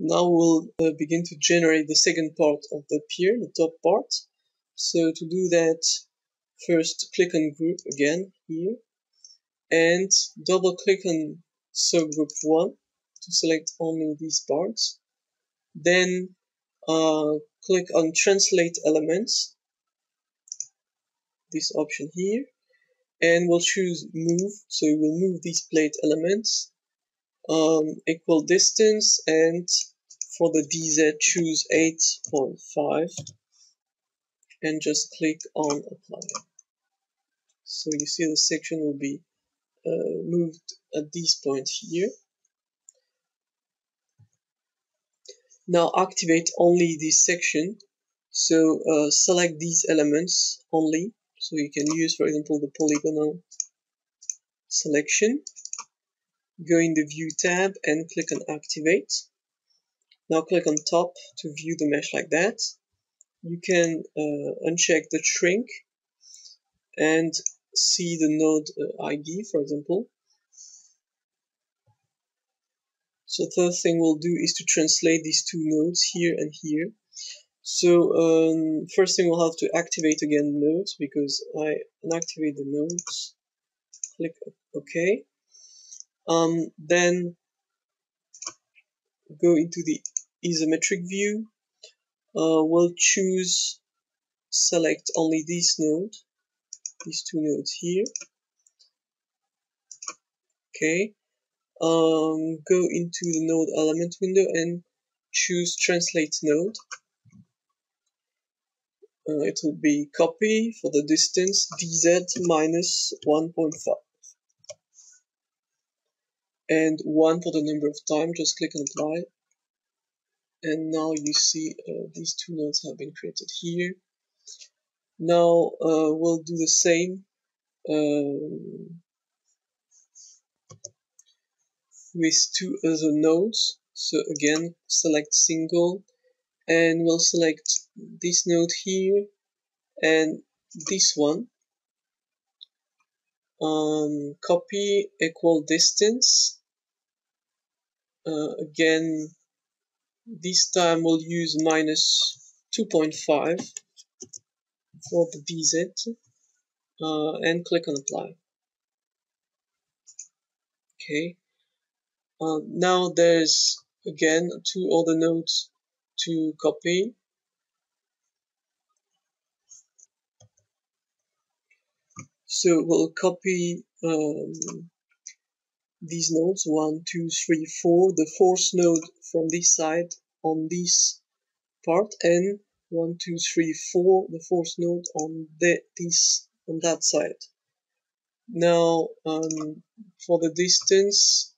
Now we'll uh, begin to generate the second part of the pier, the top part. So to do that, first click on group again here and double click on subgroup 1 to select only these parts. Then uh, click on translate elements, this option here, and we'll choose move, so we'll move these plate elements um, equal distance and for the DZ choose 8.5 and just click on apply. So you see the section will be uh, moved at this point here. Now activate only this section. So uh, select these elements only. So you can use, for example, the polygonal selection go in the view tab and click on activate. Now click on top to view the mesh like that. You can uh, uncheck the shrink and see the node uh, ID for example. So third thing we'll do is to translate these two nodes here and here. So um, first thing we'll have to activate again nodes because I unactivate the nodes. Click OK um, then go into the isometric view. Uh, we'll choose, select only this node, these two nodes here. Okay. Um, go into the node element window and choose translate node. Uh, it will be copy for the distance dz minus 1.5 and 1 for the number of time just click and apply. And now you see uh, these two nodes have been created here. Now uh, we'll do the same um, with two other nodes. So again select single and we'll select this node here and this one. Um, copy equal distance uh, again, this time we'll use minus 2.5 for the DZ uh, and click on apply. Okay. Uh, now there's again two other nodes to copy. So we'll copy um, these nodes, one, two, three, four, the fourth node from this side on this part, and one, two, three, four, the fourth node on the, this on that side. Now, um, for the distance,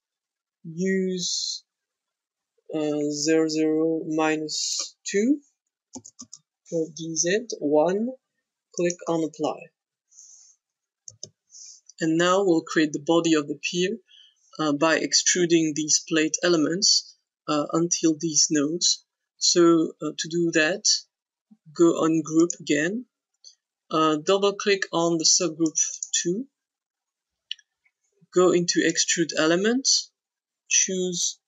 use uh, 0, 0, minus 2 for dz, 1, click on apply. And now we'll create the body of the pier by extruding these plate elements uh, until these nodes. So uh, to do that, go on group again, uh, double click on the subgroup 2, go into extrude elements, choose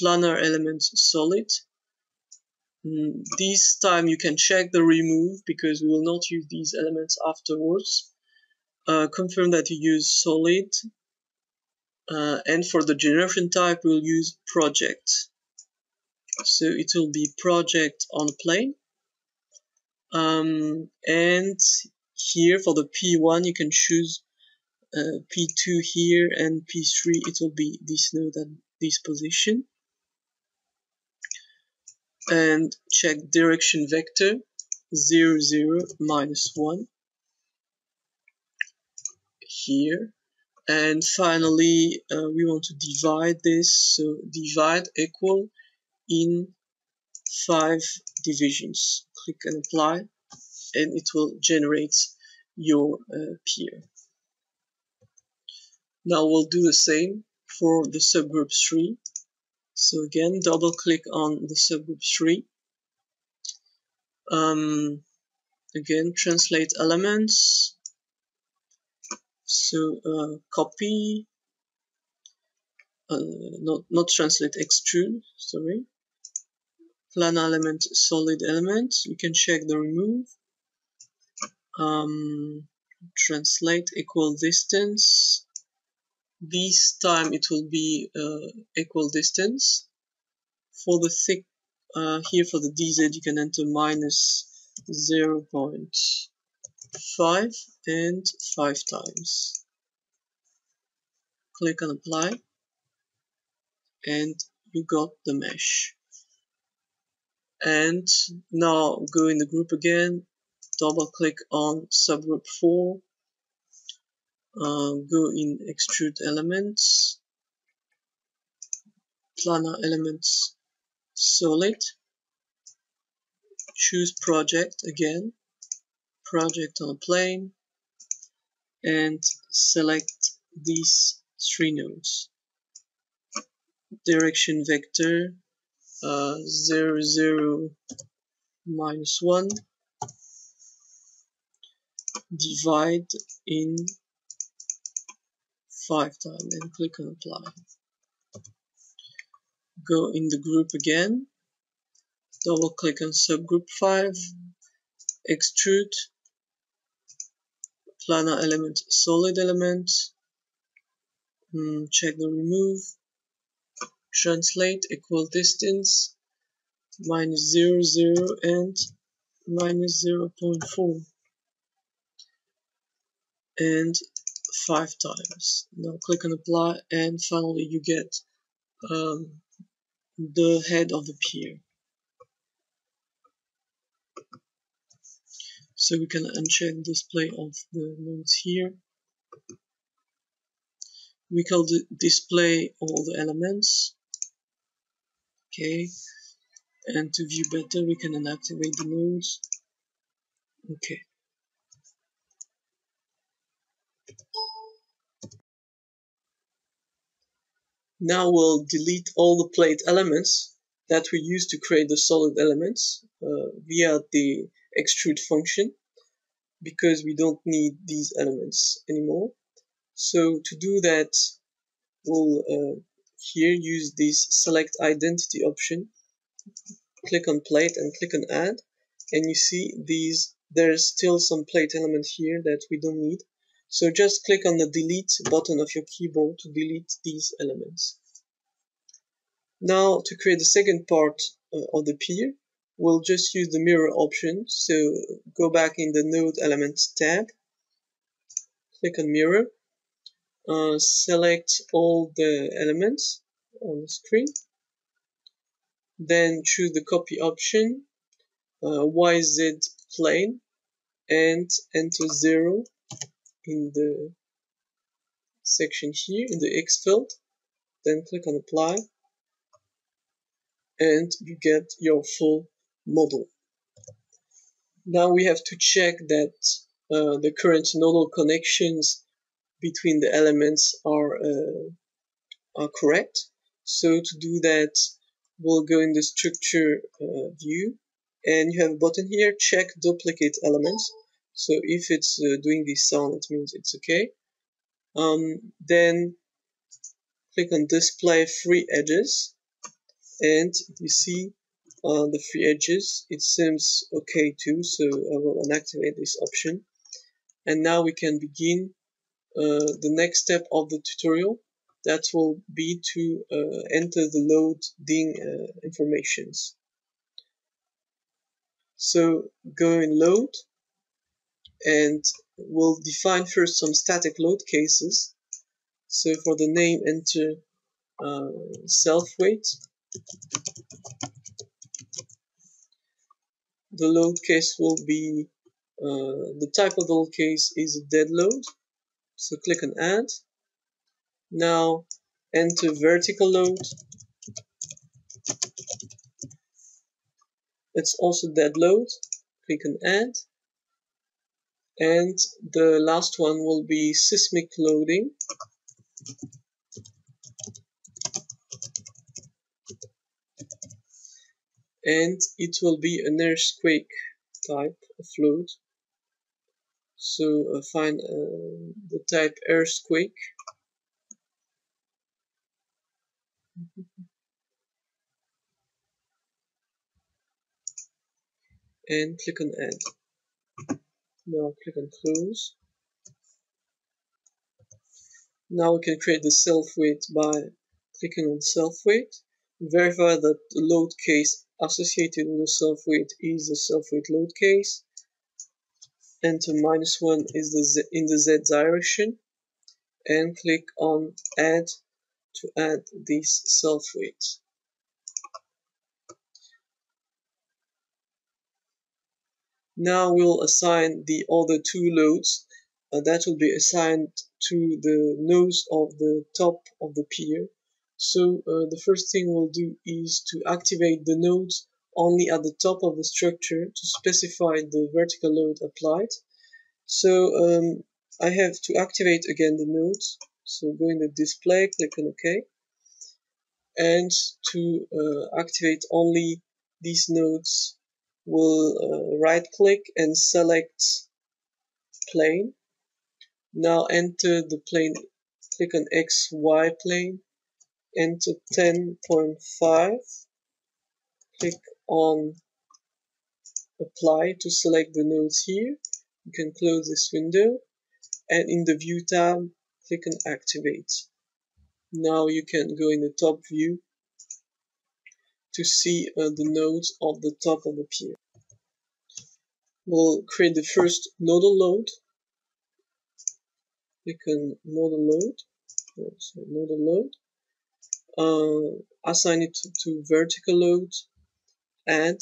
planar element solid. Mm, this time you can check the remove because we will not use these elements afterwards. Uh, confirm that you use solid uh, and for the generation type, we'll use project. So it will be project on plane. Um, and here for the P1, you can choose uh, P2 here and P3, it will be this node at this position. And check direction vector 0, 0, minus 1 here and finally uh, we want to divide this. So divide equal in five divisions. Click and apply and it will generate your uh, pier. Now we'll do the same for the subgroup 3 so again double click on the subgroup 3 um, again translate elements so uh, copy, uh, not, not translate extrude, sorry. Plan element, solid element. You can check the remove. Um, translate equal distance. This time it will be uh, equal distance. For the thick, uh, here for the DZ you can enter minus 0 0.5 and 5 times. Click on apply and you got the mesh and now go in the group again double click on subgroup 4 uh, go in extrude elements planar elements solid choose project again project on plane and select these three nodes. Direction vector uh, 0, 0, minus 1 divide in 5 times and click on apply. Go in the group again, double click on subgroup 5, extrude, planar element, solid element, mm, check the remove, translate equal distance. Minus 0 0 and minus 0 0.4 and 5 times. Now click on apply and finally you get um, the head of the pier so we can uncheck display of the nodes here. We can display all the elements. Okay. And to view better we can inactivate the nodes. Okay. Now we'll delete all the plate elements that we used to create the solid elements uh, via the extrude function because we don't need these elements anymore. So to do that we'll uh, here use this select identity option. Click on plate and click on add. And you see these there's still some plate element here that we don't need. So just click on the delete button of your keyboard to delete these elements. Now to create the second part uh, of the pier we'll just use the mirror option. So go back in the node elements tab click on mirror uh, select all the elements on the screen then choose the copy option uh, YZ plane and enter 0 in the section here in the X field then click on apply and you get your full model. Now we have to check that uh, the current nodal connections between the elements are, uh, are correct. So to do that we'll go in the structure uh, view. And you have a button here check duplicate elements. So if it's uh, doing this sound it means it's okay. Um, then click on display free edges. And you see uh, the free edges it seems okay too so I will unactivate this option and now we can begin uh, the next step of the tutorial that will be to uh, enter the loading uh, informations. So go in load and we'll define first some static load cases. So for the name enter uh, self weight. The load case will be uh, the type of the load case is a dead load. So click on add now enter vertical load. It's also dead load. Click on add. And the last one will be seismic loading. And it will be an earthquake type of load. So uh, find uh, the type earthquake and click on add. Now click on close. Now we can create the self weight by clicking on self weight. Verify that the load case associated with the self weight is the self weight load case. Enter minus one is the Z, in the Z direction and click on add to add this self weight. Now we'll assign the other two loads uh, that will be assigned to the nose of the top of the pier. So uh, the first thing we'll do is to activate the nodes only at the top of the structure to specify the vertical load applied. So um, I have to activate again the nodes. So go in the display, click on OK. And to uh, activate only these nodes we'll uh, right click and select plane. Now enter the plane, click on XY plane, enter 10.5, click on apply to select the nodes here. You can close this window and in the view tab, click on activate. Now you can go in the top view to see uh, the nodes of the top of the pier. We'll create the first nodal load. Click on nodal load. So nodal load. Uh, assign it to, to vertical load. Add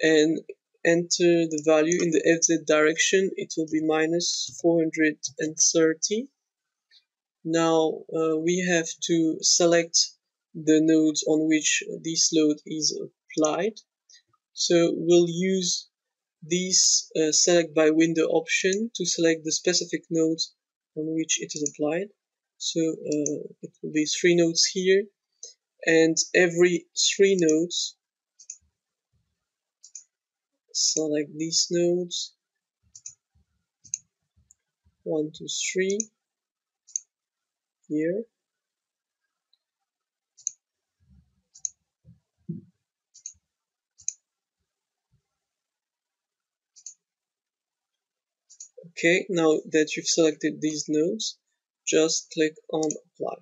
and enter the value in the FZ direction. It will be minus 430. Now uh, we have to select the nodes on which this load is applied. So we'll use this uh, select by window option to select the specific nodes on which it is applied. So uh, it will be three nodes here and every three nodes select these nodes one two three here. Okay, now that you've selected these nodes, just click on apply.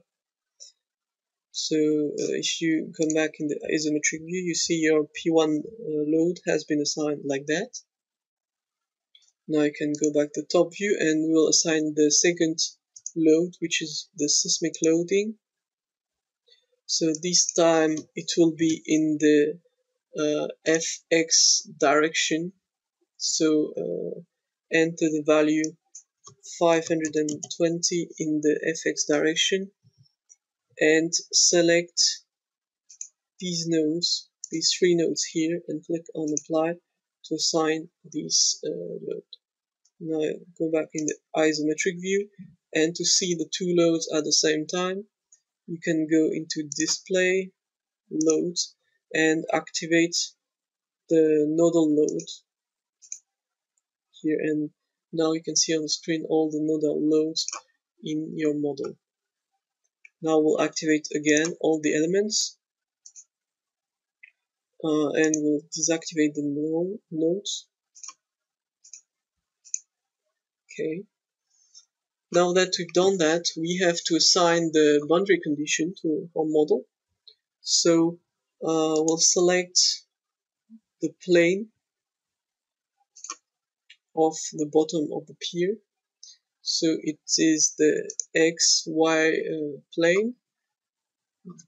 So uh, if you come back in the isometric view, you see your P1 uh, load has been assigned like that. Now you can go back to top view and we'll assign the second load, which is the seismic loading. So this time it will be in the uh, FX direction. So uh, enter the value 520 in the FX direction and select these nodes, these three nodes here and click on apply to assign this uh, load. Now go back in the isometric view and to see the two loads at the same time you can go into display loads and activate the nodal load here and now you can see on the screen all the nodal loads in your model. Now we'll activate again all the elements uh, and we'll deactivate the nodes. Okay. Now that we've done that, we have to assign the boundary condition to our model. So uh, we'll select the plane of the bottom of the pier. So it is the XY uh, plane.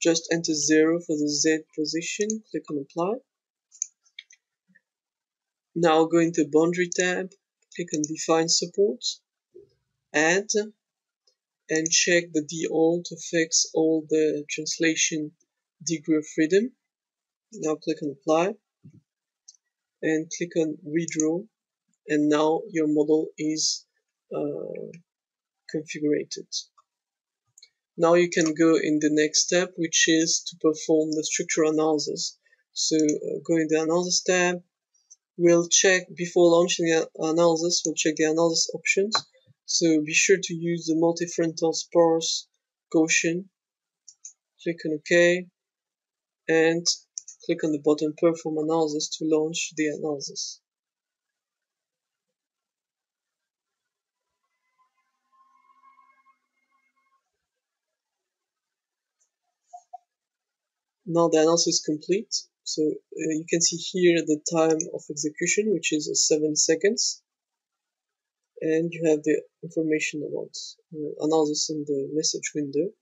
Just enter 0 for the Z position, click on apply. Now go into boundary tab, click on define support, add, and check the all to fix all the translation degree of freedom. Now click on apply and click on redraw and now your model is uh, configured. Now you can go in the next step, which is to perform the structural analysis. So uh, go in the analysis tab. We'll check before launching the analysis. We'll check the analysis options. So be sure to use the multi-frontal sparse Gaussian. Click on OK, and click on the button Perform Analysis to launch the analysis. Now the analysis is complete. So uh, you can see here the time of execution, which is uh, 7 seconds. And you have the information about uh, analysis in the message window.